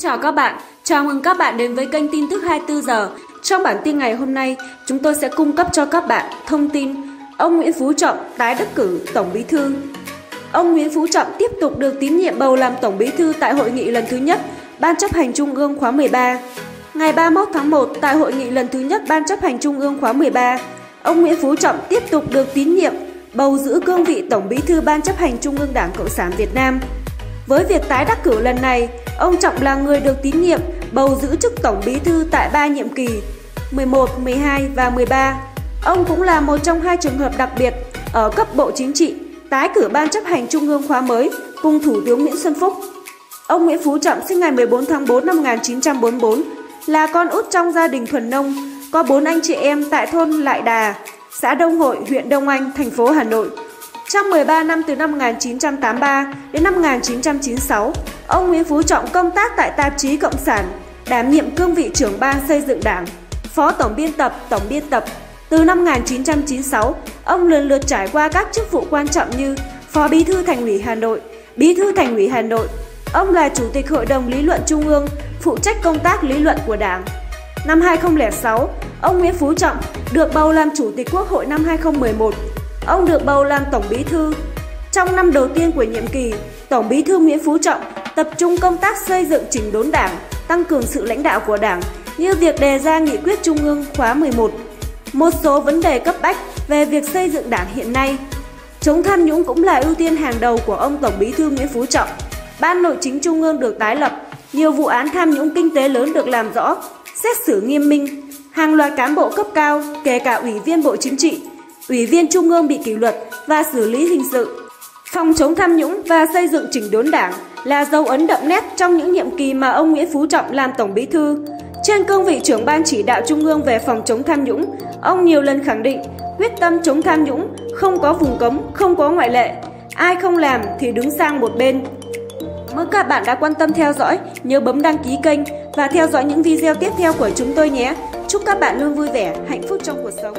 chào các bạn, chào mừng các bạn đến với kênh tin tức 24 giờ. Trong bản tin ngày hôm nay, chúng tôi sẽ cung cấp cho các bạn thông tin ông Nguyễn Phú Trọng tái đắc cử Tổng Bí thư. Ông Nguyễn Phú Trọng tiếp tục được tín nhiệm bầu làm Tổng Bí thư tại hội nghị lần thứ nhất Ban chấp hành Trung ương khóa 13. Ngày 31 tháng 1 tại hội nghị lần thứ nhất Ban chấp hành Trung ương khóa 13, ông Nguyễn Phú Trọng tiếp tục được tín nhiệm bầu giữ cương vị Tổng Bí thư Ban chấp hành Trung ương Đảng Cộng sản Việt Nam. Với việc tái đắc cử lần này, ông Trọng là người được tín nhiệm bầu giữ chức Tổng Bí thư tại ba nhiệm kỳ 11, 12 và 13. Ông cũng là một trong hai trường hợp đặc biệt ở cấp Bộ Chính trị tái cử Ban chấp hành Trung ương khóa mới cùng Thủ tướng Nguyễn Xuân Phúc. Ông Nguyễn Phú Trọng sinh ngày 14 tháng 4 năm 1944, là con út trong gia đình thuần nông, có bốn anh chị em tại thôn Lại Đà, xã Đông Hội, huyện Đông Anh, thành phố Hà Nội. Trong 13 năm từ năm 1983 đến năm 1996, ông Nguyễn Phú Trọng công tác tại tạp chí Cộng sản, đảm nhiệm cương vị trưởng ban xây dựng đảng, phó tổng biên tập, tổng biên tập. Từ năm 1996, ông lần lượt trải qua các chức vụ quan trọng như Phó Bí thư Thành ủy Hà Nội, Bí thư Thành ủy Hà Nội. Ông là Chủ tịch Hội đồng Lý luận Trung ương, phụ trách công tác lý luận của Đảng. Năm 2006, ông Nguyễn Phú Trọng được bầu làm Chủ tịch Quốc hội năm 2011 Ông được bầu làm Tổng Bí thư. Trong năm đầu tiên của nhiệm kỳ, Tổng Bí thư Nguyễn Phú Trọng tập trung công tác xây dựng chỉnh đốn đảng, tăng cường sự lãnh đạo của đảng như việc đề ra nghị quyết Trung ương khóa 11. Một số vấn đề cấp bách về việc xây dựng đảng hiện nay. Chống tham nhũng cũng là ưu tiên hàng đầu của ông Tổng Bí thư Nguyễn Phú Trọng. Ban Nội chính Trung ương được tái lập, nhiều vụ án tham nhũng kinh tế lớn được làm rõ, xét xử nghiêm minh. Hàng loạt cán bộ cấp cao, kể cả ủy viên Bộ Chính trị, Ủy viên Trung ương bị kỷ luật và xử lý hình sự. Phòng chống tham nhũng và xây dựng chỉnh đốn đảng là dấu ấn đậm nét trong những nhiệm kỳ mà ông Nguyễn Phú Trọng làm Tổng Bí thư. Trên cương vị trưởng ban chỉ đạo Trung ương về phòng chống tham nhũng, ông nhiều lần khẳng định quyết tâm chống tham nhũng, không có vùng cấm, không có ngoại lệ. Ai không làm thì đứng sang một bên. Mời các bạn đã quan tâm theo dõi, nhớ bấm đăng ký kênh và theo dõi những video tiếp theo của chúng tôi nhé. Chúc các bạn luôn vui vẻ, hạnh phúc trong cuộc sống.